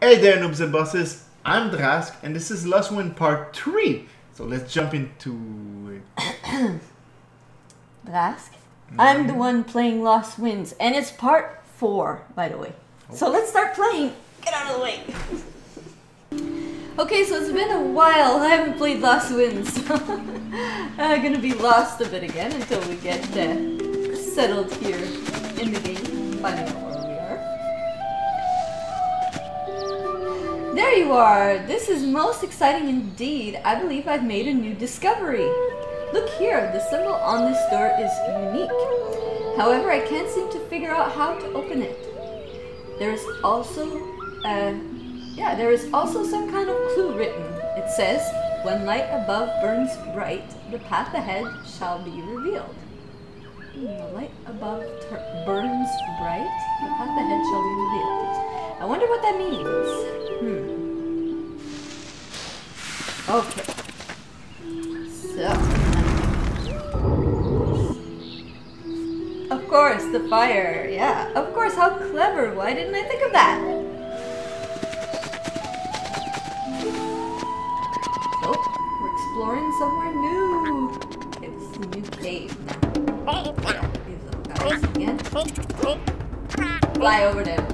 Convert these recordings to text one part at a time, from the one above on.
Hey there, noobs and bosses. I'm Drask, and this is Lost Wind Part 3. So let's jump into it. Drask. I'm the one playing Lost Winds, and it's part four, by the way. So let's start playing. Get out of the way. okay, so it's been a while. I haven't played Lost Winds. I'm gonna be lost a bit again until we get uh, settled here in the game. Finding There you are! This is most exciting indeed. I believe I've made a new discovery. Look here, the symbol on this door is unique. However, I can't seem to figure out how to open it. There is also, uh, yeah, there is also some kind of clue written. It says, when light above burns bright, the path ahead shall be revealed. Hmm, the light above burns bright, the path ahead shall be revealed. I wonder what that means. Hmm. Okay. So. Of course, the fire. Yeah, of course. How clever. Why didn't I think of that? Oh, we're exploring somewhere new. Is a new cave. Yeah, these little guys again. Fly over them.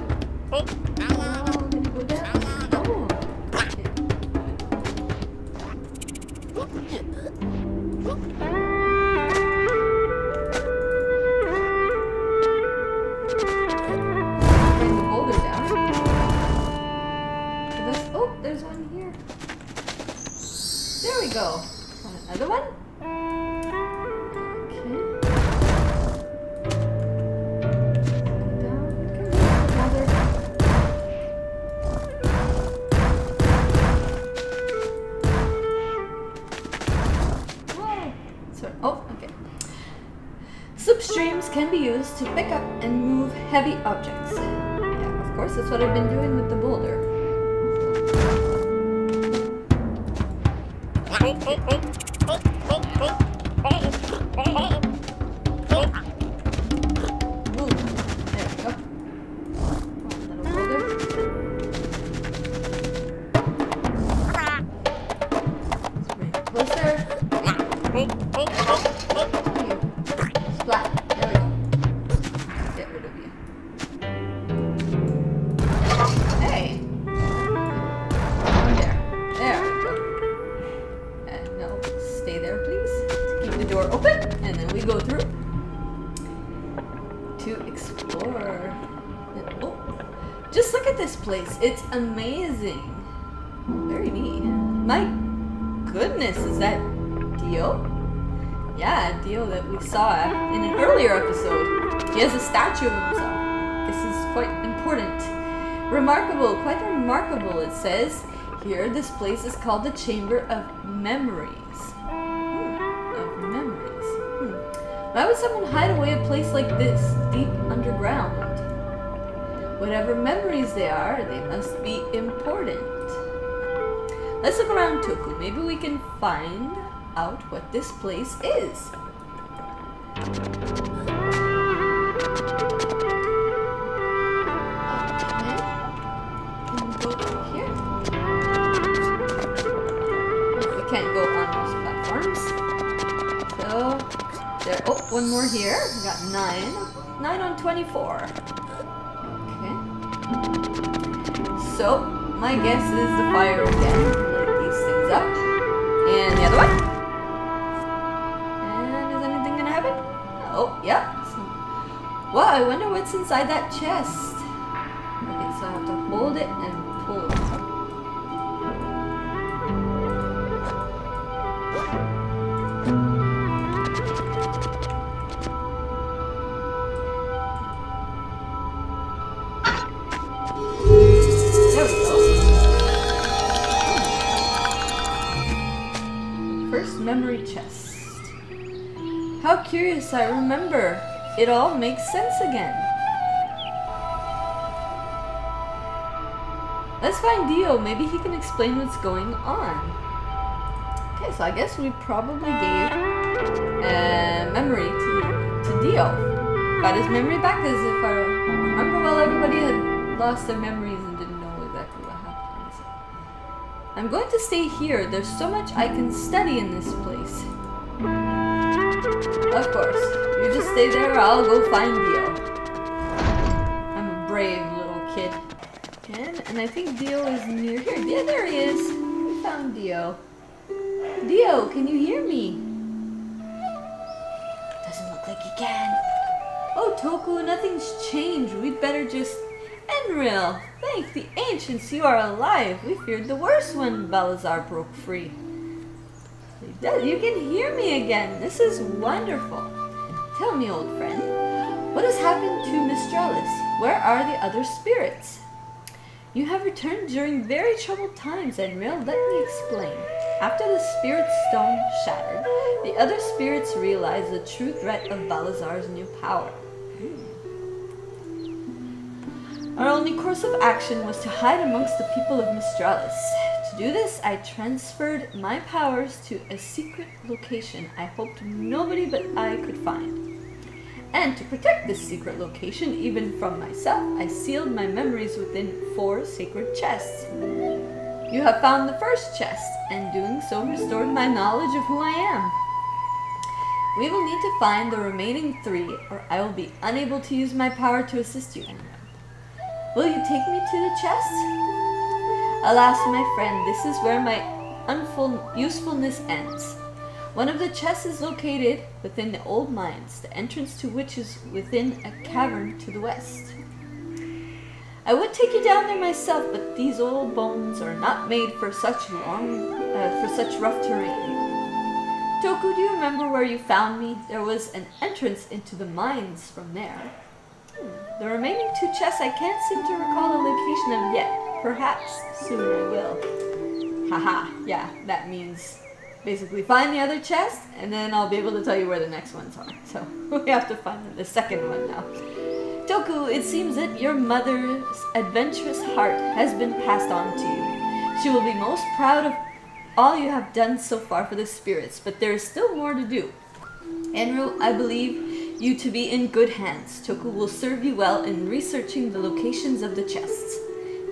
Oh. Slipstreams can be used to pick up and move heavy objects. Yeah, of course, that's what I've been doing with the boulder. Oh, oh, oh. Quite important. Remarkable, quite remarkable, it says. Here, this place is called the Chamber of Memories. Hmm, of memories. Hmm. Why would someone hide away a place like this, deep underground? Whatever memories they are, they must be important. Let's look around Toku. Maybe we can find out what this place is. One more here. We got nine. Nine on 24. Okay. So, my guess is the fire again. Light these things up. And the other one. And is anything gonna happen? Oh, yeah. Well, I wonder what's inside that chest. Okay, so I have uh, to hold it and I remember. It all makes sense again. Let's find Deo. Maybe he can explain what's going on. Okay, so I guess we probably gave uh, memory to, to Deo. Got his memory back as if I remember well everybody had lost their memories and didn't know exactly what happened. I'm going to stay here. There's so much I can study in this place. Of course. You just stay there, I'll go find Deo. I'm a brave little kid. And, and I think Deo is near here. Yeah, there he is. We found Deo. Deo, can you hear me? Doesn't look like he can. Oh, Toku, nothing's changed. We'd better just... Enril, thank the ancients you are alive. We feared the worst when Balasar broke free. You can hear me again. This is wonderful. Tell me, old friend, what has happened to Mistralis? Where are the other spirits? You have returned during very troubled times, Enril. Let me explain. After the spirit stone shattered, the other spirits realized the true threat of Balasar's new power. Hmm. Our only course of action was to hide amongst the people of Mistralis. To do this, I transferred my powers to a secret location I hoped nobody but I could find. And to protect this secret location, even from myself, I sealed my memories within four sacred chests. You have found the first chest, and doing so restored my knowledge of who I am. We will need to find the remaining three, or I will be unable to use my power to assist you. Will you take me to the chest? Alas, my friend, this is where my usefulness ends. One of the chests is located within the old mines, the entrance to which is within a cavern to the west. I would take you down there myself, but these old bones are not made for such long, uh, for such rough terrain. Toku, do you remember where you found me? There was an entrance into the mines from there. The remaining two chests I can't seem to recall the location of yet. Perhaps soon I will. Haha, yeah, that means basically find the other chest, and then I'll be able to tell you where the next ones are. So we have to find the second one now. Toku, it seems that your mother's adventurous heart has been passed on to you. She will be most proud of all you have done so far for the spirits, but there is still more to do. Enril, I believe you to be in good hands. Toku will serve you well in researching the locations of the chests.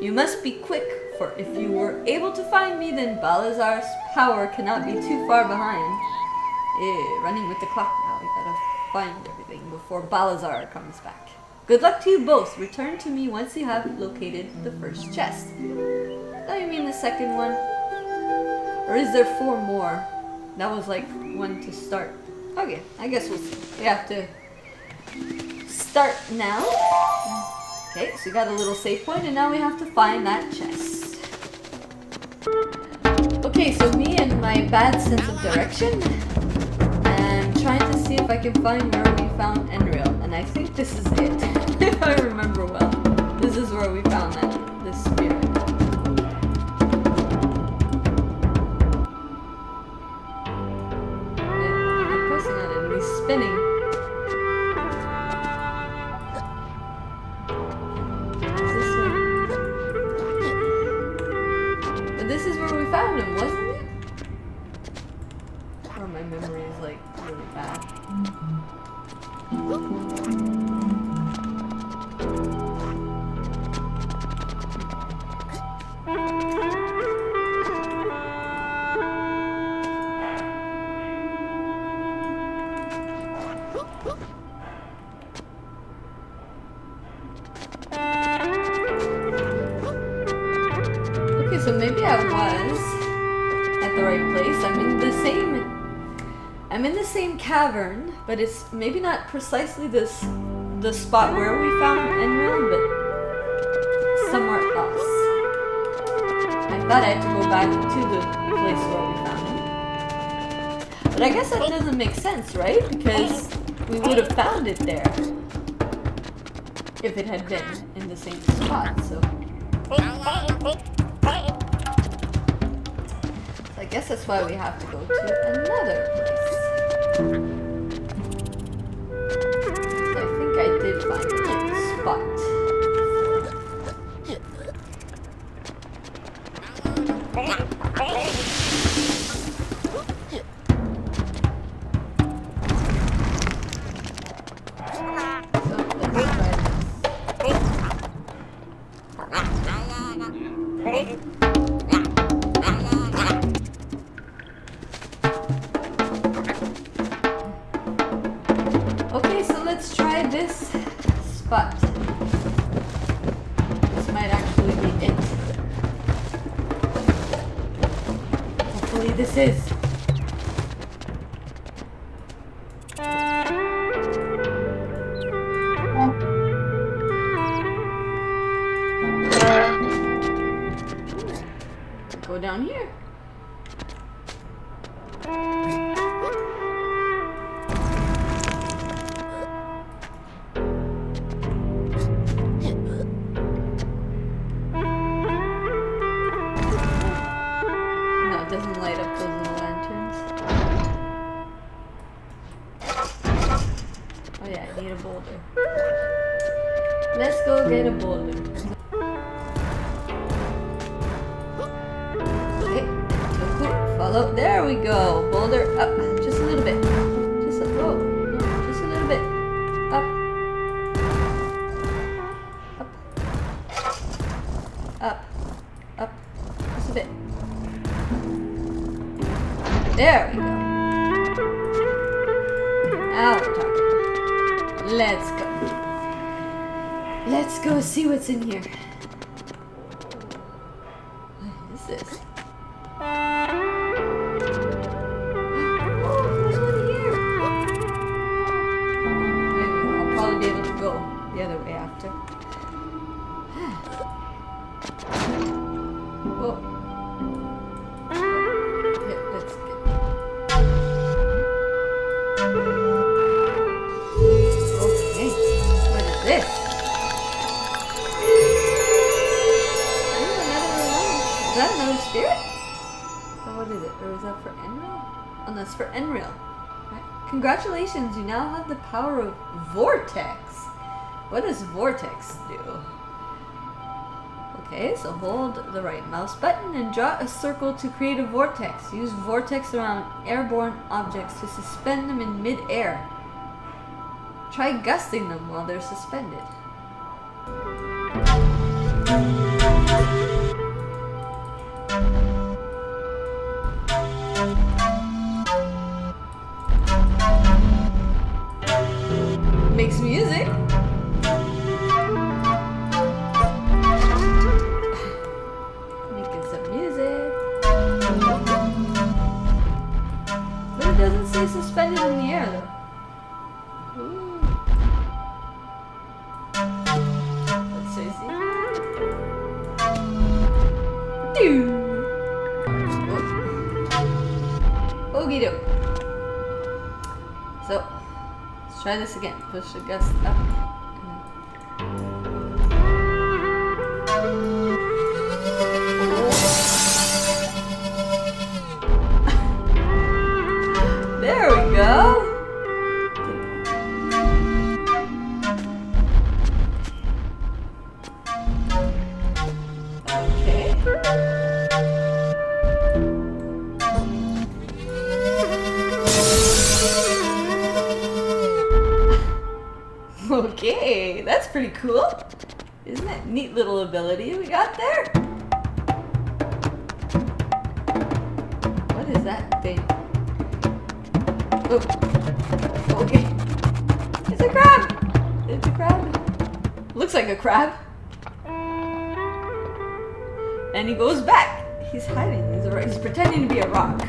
You must be quick, for if you were able to find me, then Balasar's power cannot be too far behind. Eh, running with the clock now. We gotta find everything before Balasar comes back. Good luck to you both. Return to me once you have located the first chest. Oh, you mean the second one? Or is there four more? That was like one to start. Okay, I guess we'll see. We have to start now. Okay, so we got a little save point, and now we have to find that chest. Okay, so me and my bad sense of direction, I'm trying to see if I can find where we found Enril, and I think this is it, if I remember well. This is where we found that, this is where we found him, wasn't it? Or my memory is like really bad. Cavern, but it's maybe not precisely this the spot where we found Enril, but somewhere else. I thought I had to go back to the place where we found him. But I guess that doesn't make sense, right? Because we would have found it there if it had been in the same spot, so So I guess that's why we have to go to another Whoa. Okay, what is this? Ooh, another. Is that another spirit? Or what is it? Or is that for Enril? Oh, that's for. Right. Congratulations, you now have the power of Vortex. What does Vortex do? Okay, so hold the right mouse button and draw a circle to create a vortex. Use vortex around airborne objects to suspend them in mid-air. Try gusting them while they're suspended. Doesn't say suspended in the air though. Ooh. Doke. So, let's try this again. Push the gust up. Okay. It's a crab! It's a crab. Looks like a crab. And he goes back. He's hiding. He's, he's pretending to be a rock.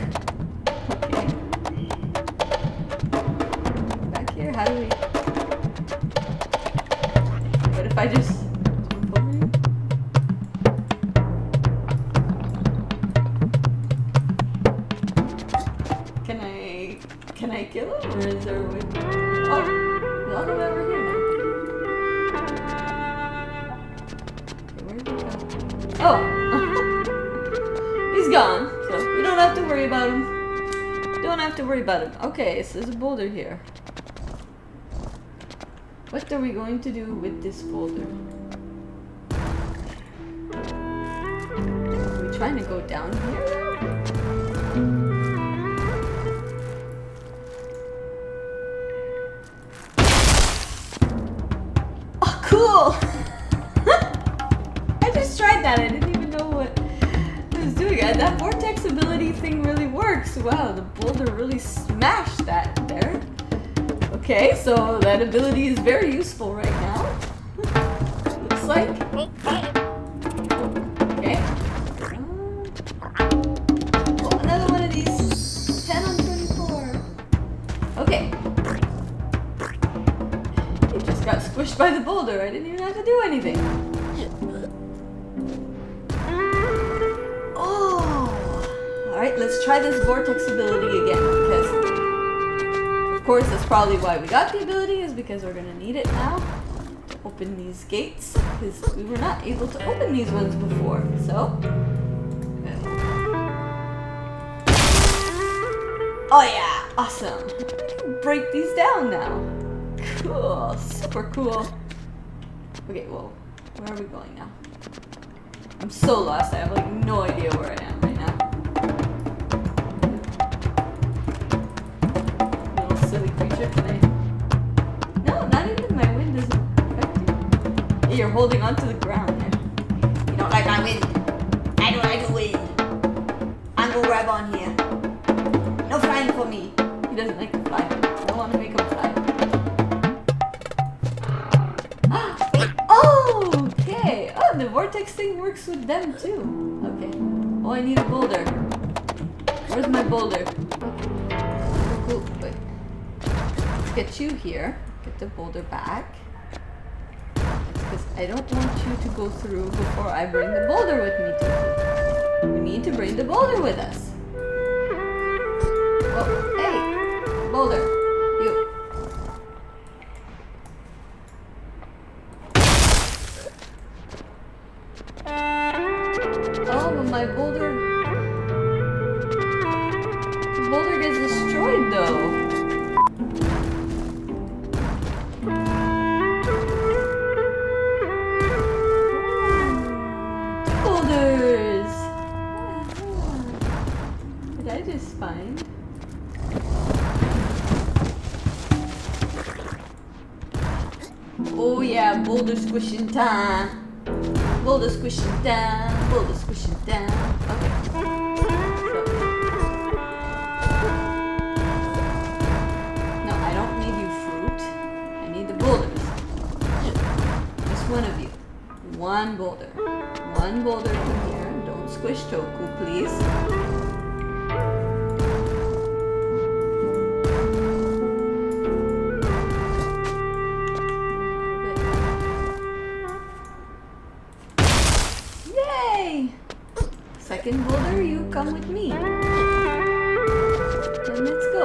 Okay, so there's a boulder here. What are we going to do with this boulder? Are we trying to go down here? Oh, cool! I just tried that. I that vortex ability thing really works. Wow, the boulder really smashed that there. Okay, so that ability is very useful right now. Looks like. Okay. Oh, another one of these. 10 on 24. Okay. It just got squished by the boulder. I didn't even have to do anything. Alright, let's try this vortex ability again because of course that's probably why we got the ability is because we're gonna need it now to open these gates because we were not able to open these ones before. So Oh yeah, awesome. We can break these down now. Cool, super cool. Okay, well, where are we going now? I'm so lost, I have like no idea where I am You're holding onto the ground. You don't like my wind? I don't like the wind. I'm gonna grab on here. No flying for me. He doesn't like to fly. I don't want to make him fly. oh, okay. Oh, the vortex thing works with them too. Okay. Oh, I need a boulder. Where's my boulder? Wait. Let's get you here. Get the boulder back. I don't want you to go through before I bring the boulder with me to. We need to bring the boulder with us. Oh, hey, boulder, you. Oh, but my boulder, the boulder gets destroyed though. Boulder squishing time. Boulder squishing down. Boulder squishing down. Okay. No, I don't need you fruit. I need the boulders. Just one of you. One boulder. One boulder from here. Don't squish Toku, please. Come with me. Then let's go.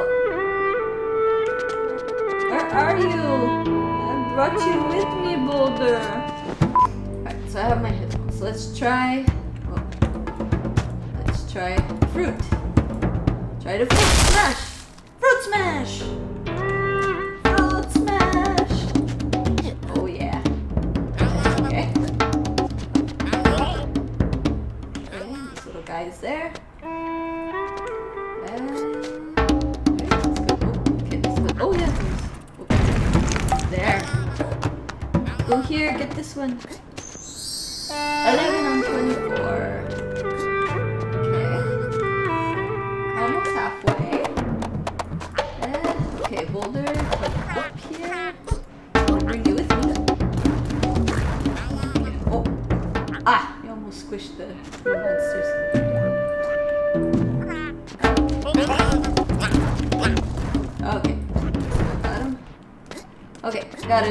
Where are you? I brought you with me, boulder. Alright, so I have my headphones. Let's try. oh, let's try fruit. Try the fruit smash. Fruit smash. Here, get this one.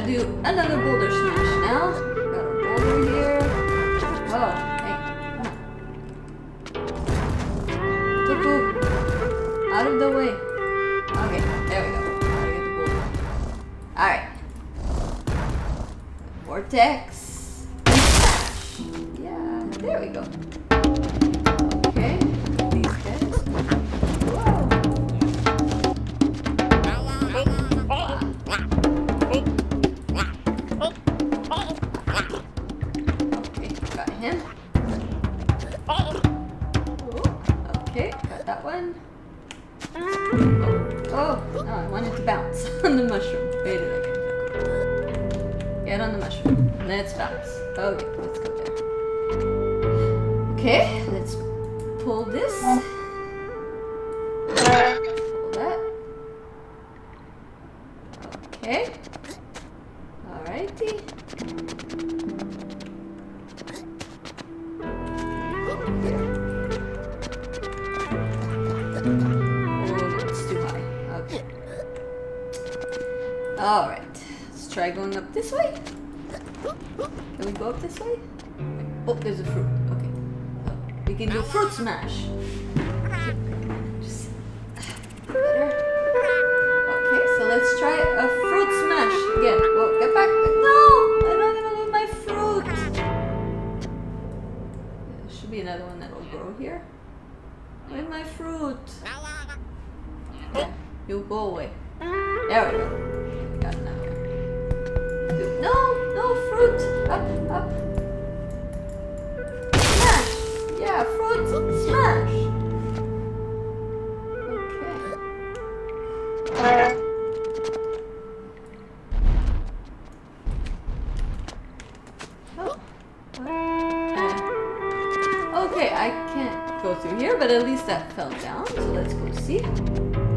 Gotta do another boulder smash now. Got a boulder here. Oh, hey, come on. Out of the way. Okay, there we go. Alright. Vortex. Alright, let's try going up this way. Can we go up this way? Oh, there's a fruit. Okay. Oh, we can do fruit smash. So let's go see.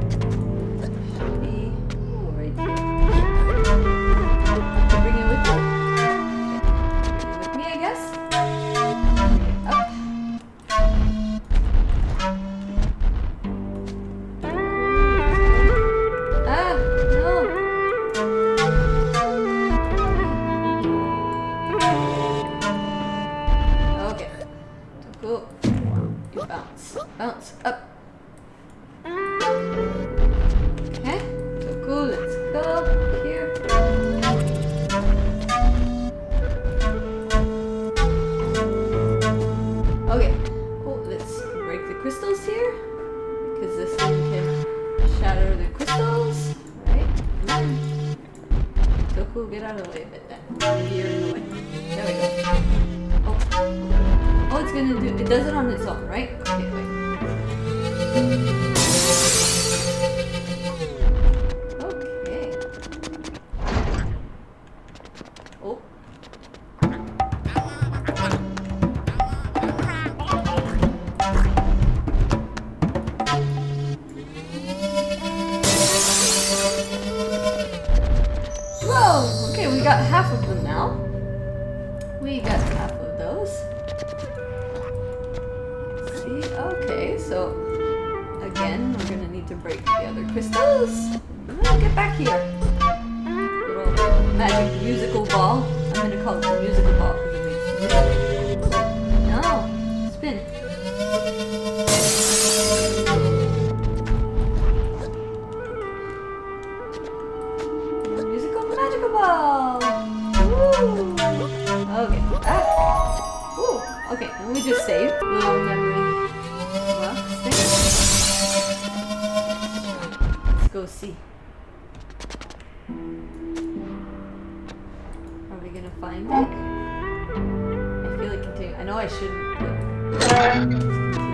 blind. I feel like continue. I know I shouldn't, but...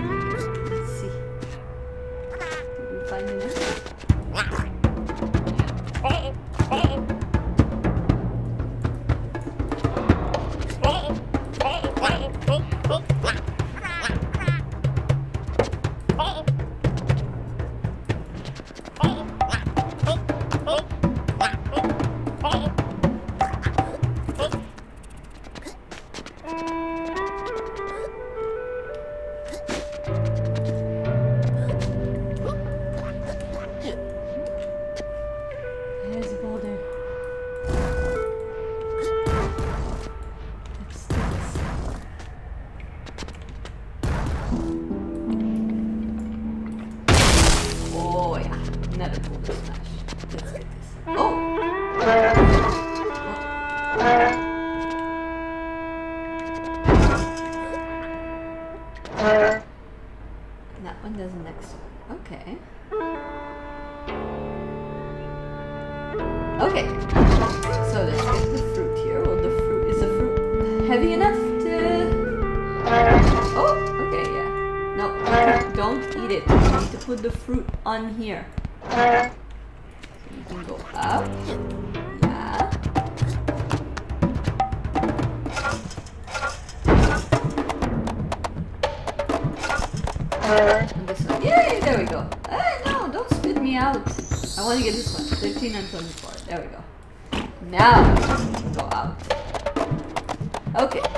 Uh, that one does next. Okay. Okay. So let's get the fruit here. Well, the fruit is the fruit heavy enough to. Oh. Okay. Yeah. No. Don't eat it. You need to put the fruit on here. So you can go up. her. This one. Yay, there we go. Hey, no, don't spit me out. I want to get this one. 13 and 24. There we go. Now, go out. Okay.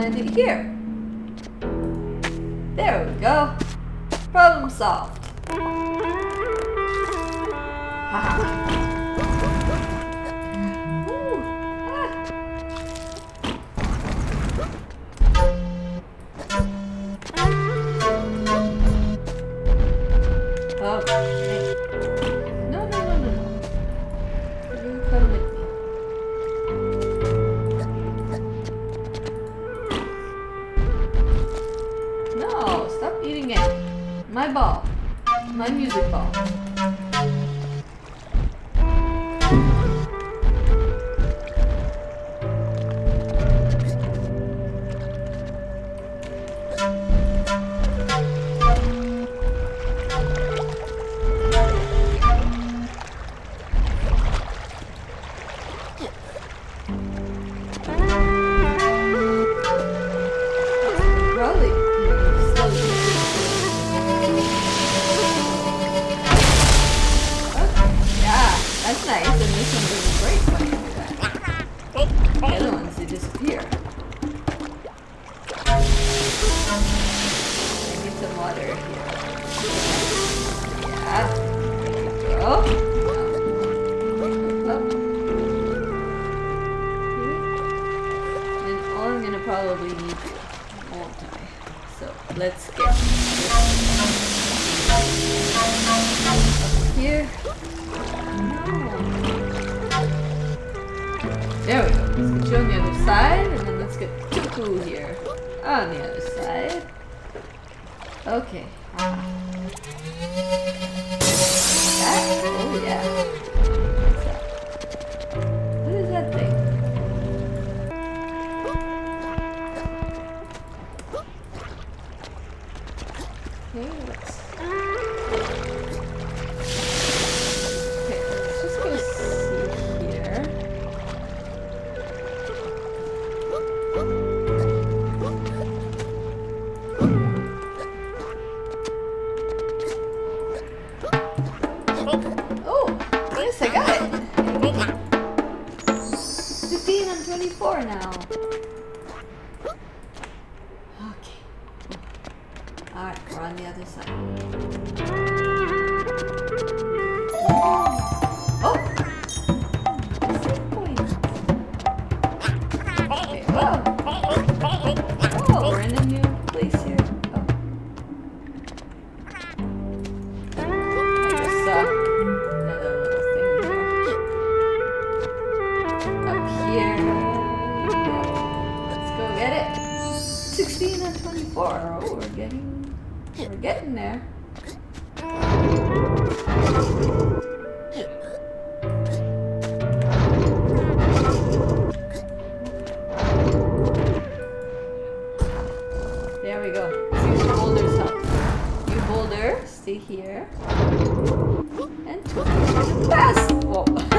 landed here. There we go. Problem solved. Haha. Stay here. And twist pass. Whoa.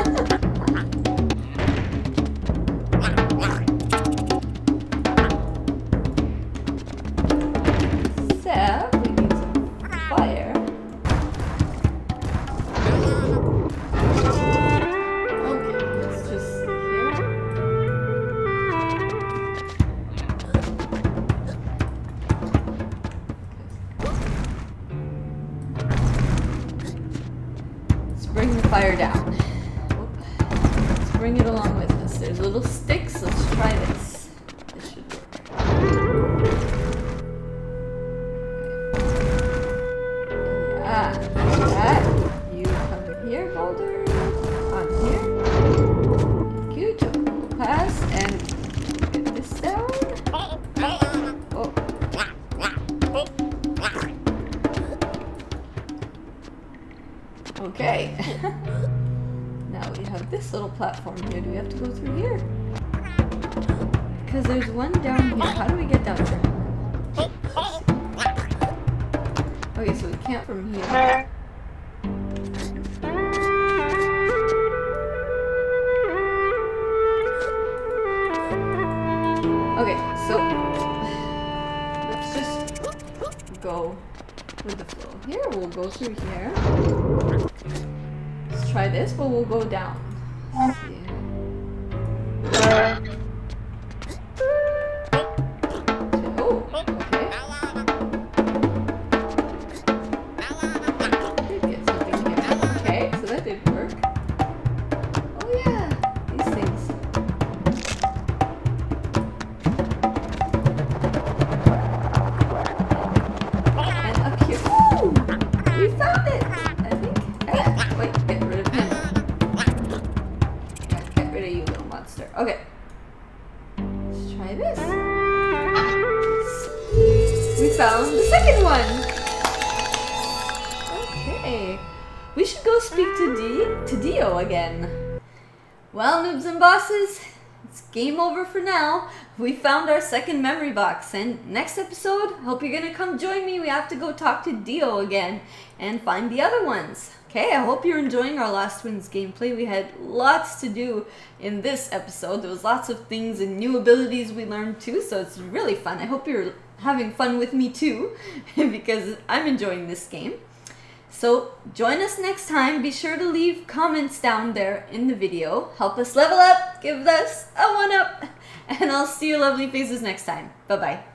Now we have this little platform here. Do we have to go through here? Because there's one down here. How do we get down there? Okay, so we can't from here. Okay, so let's just go with the flow. Here, we'll go through here. This, but we'll go down. Try this. We found the second one! Okay. We should go speak to D to Deo again. Well, noobs and bosses, it's game over for now. We found our second memory box, and next episode, hope you're gonna come join me. We have to go talk to Deo again and find the other ones. Okay, I hope you're enjoying our LostWinds gameplay. We had lots to do in this episode. There was lots of things and new abilities we learned too, so it's really fun. I hope you're having fun with me too, because I'm enjoying this game. So join us next time. Be sure to leave comments down there in the video. Help us level up, give us a one up, and I'll see your lovely faces next time. Bye bye.